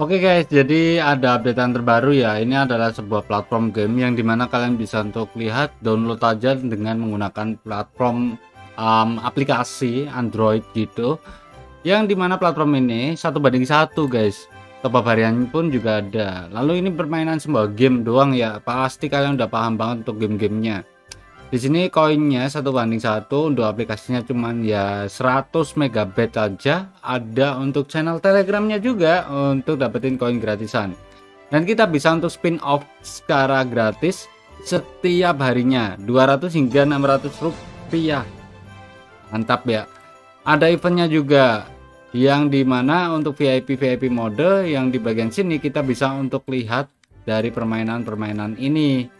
Oke guys, jadi ada updatean terbaru ya. Ini adalah sebuah platform game yang di mana kalian bisa untuk lihat download aja dengan menggunakan platform um, aplikasi Android gitu. Yang di mana platform ini satu banding satu guys. Top varian pun juga ada. Lalu ini permainan sebuah game doang ya. Pasti kalian udah paham banget untuk game-gamenya. Di sini koinnya satu banding satu untuk aplikasinya cuman ya 100 megabyte aja. Ada untuk channel telegramnya juga untuk dapetin koin gratisan. Dan kita bisa untuk spin off secara gratis setiap harinya 200 hingga 600 rupiah. Mantap ya. Ada eventnya juga yang di mana untuk VIP VIP mode yang di bagian sini kita bisa untuk lihat dari permainan-permainan ini.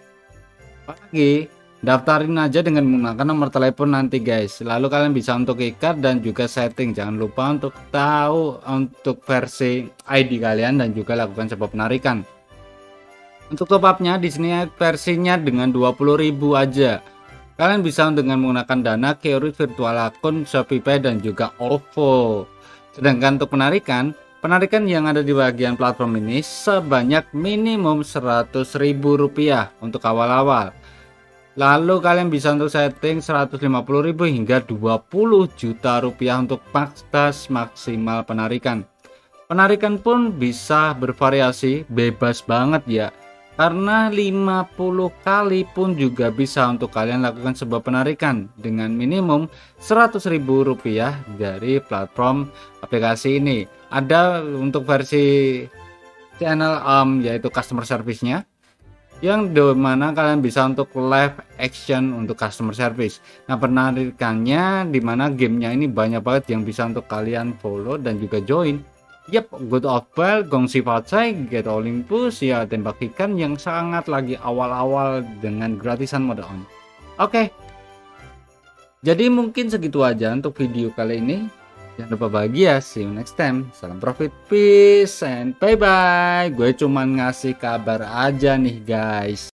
Apalagi daftarin aja dengan menggunakan nomor telepon nanti guys. Lalu kalian bisa untuk ikat dan juga setting. Jangan lupa untuk tahu untuk versi ID kalian dan juga lakukan sebuah penarikan. Untuk top upnya di sini versinya dengan 20.000 aja. Kalian bisa dengan menggunakan dana Keuri virtual akun Shopee dan juga OVO. Sedangkan untuk penarikan penarikan yang ada di bagian platform ini sebanyak minimum ribu rupiah untuk awal-awal Lalu kalian bisa untuk setting 150.000 hingga 20 juta rupiah untuk batas maksimal penarikan. Penarikan pun bisa bervariasi, bebas banget ya. Karena 50 kali pun juga bisa untuk kalian lakukan sebuah penarikan dengan minimum 100.000 rupiah dari platform aplikasi ini. Ada untuk versi channel um, yaitu customer service-nya yang di mana kalian bisa untuk live action untuk customer service nah penarikannya di mana gamenya ini banyak banget yang bisa untuk kalian follow dan juga join Yap, good of bell, gongsi facai, get Olympus, ya tembak ikan yang sangat lagi awal-awal dengan gratisan mode on. Oke, okay. jadi mungkin segitu aja untuk video kali ini. Jangan lupa bahagia, see you next time. Salam profit, peace, and bye-bye. Gue cuman ngasih kabar aja nih guys.